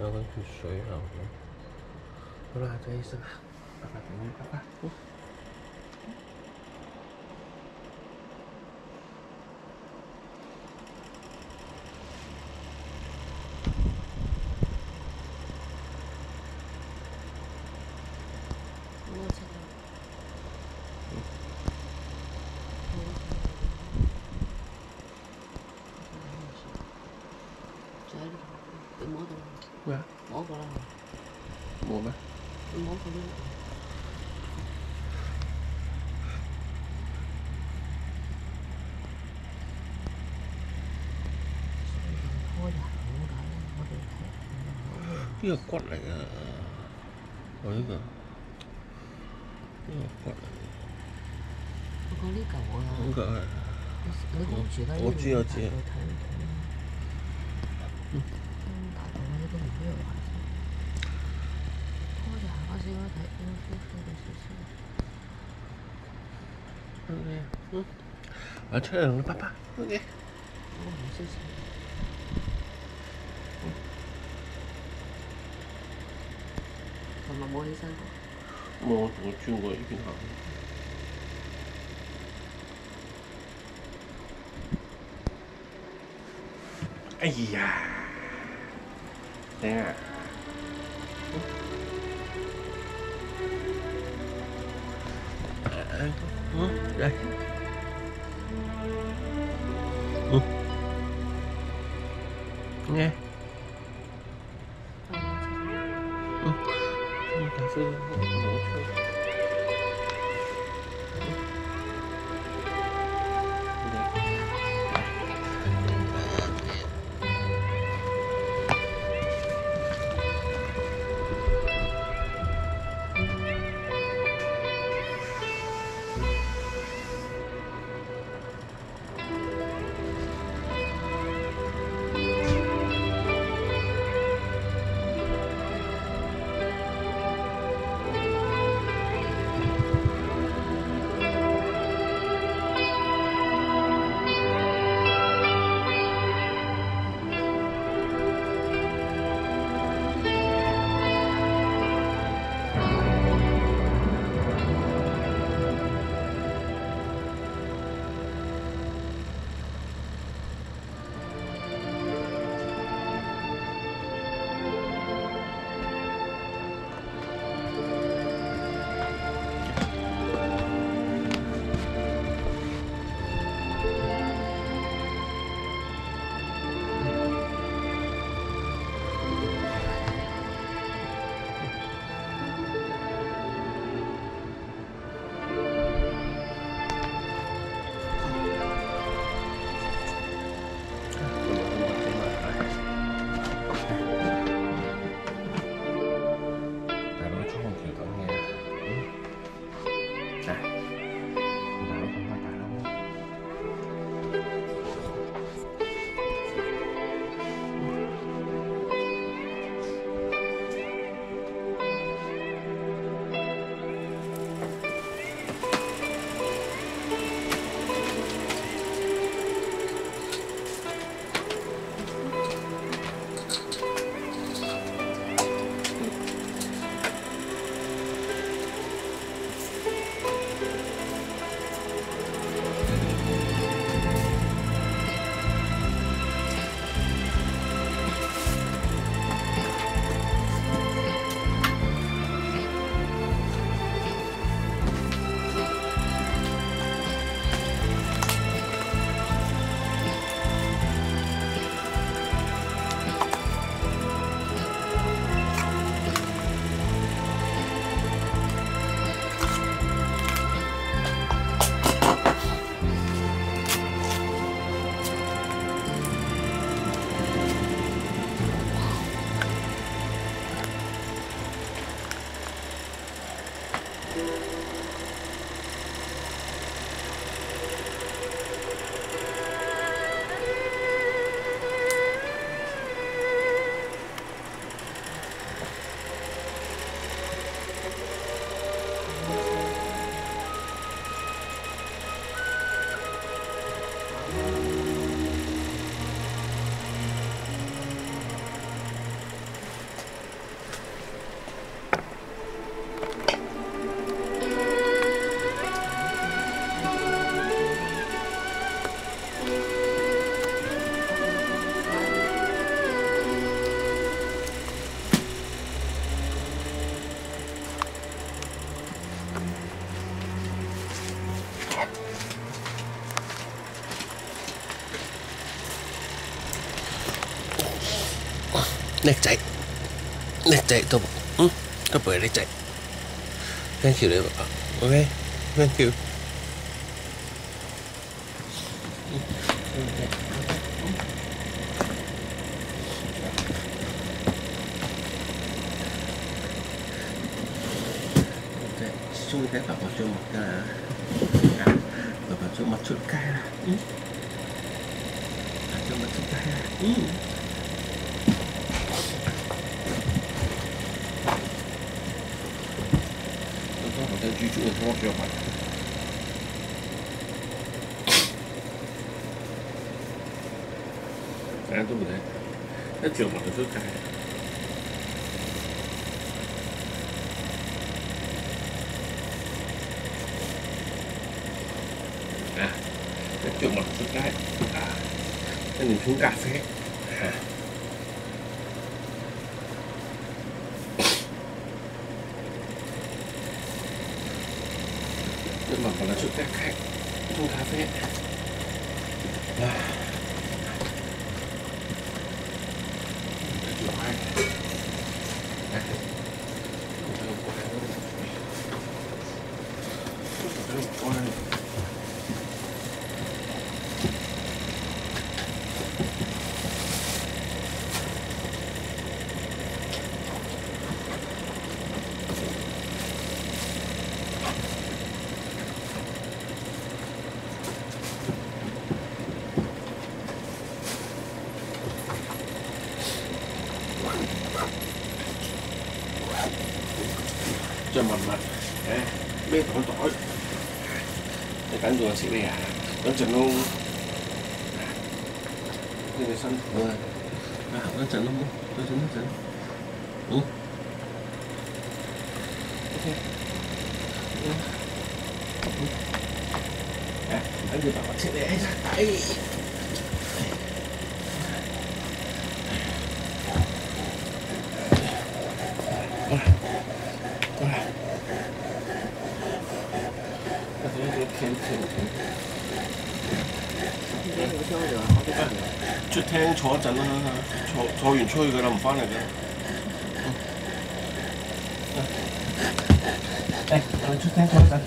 要跟去水好了。好啦，这一声，爸爸等你，爸爸。嗯。mua xe đâu Trời ơi, tự mua đâu Dạ. Mua vào đâu Mua ba. Tự mua vào đâu Thôi đã, mua đã, mua được Cái quạt này à. Có cái cả. Cái quạt này. có lý cầu à Không cả. 你好住啦，我知我知睇睇嗯， Ok. Ừ. Ở chơi đường 爸爸。Ok. 我唔少少。琴日冇起身過，我我轉過呢邊行。哎呀！等下。đây ừ. nghe ừ. ừ. 叻仔，叻仔都嗯都陪叻仔。Thank you 你爸爸，OK，Thank you。xui cái bà vào cho mặt ra à, bà vào cho mặt chút cái ra ừ. cho mặt chút cái ra Chú chú nó cho mặt à tôi thấy nó chiều mặt chút cái à cái chiều mặt chút cái à nó mình xuống cà phê 今この10回、もうダメ。ああ cho mặn Đấy, biết tỏi tỏi để cắn vừa xịt đi à. Nó chừng luôn cái này xanh vừa à nó chừng luôn nó chừng nó chừng ừ ok. Ừ. À anh vừa bảo xịt 我，我，我先天气。你听我吹下，出坐一阵啦，坐坐完吹噶啦，唔翻嚟嘅。嗯，诶，出坐一阵。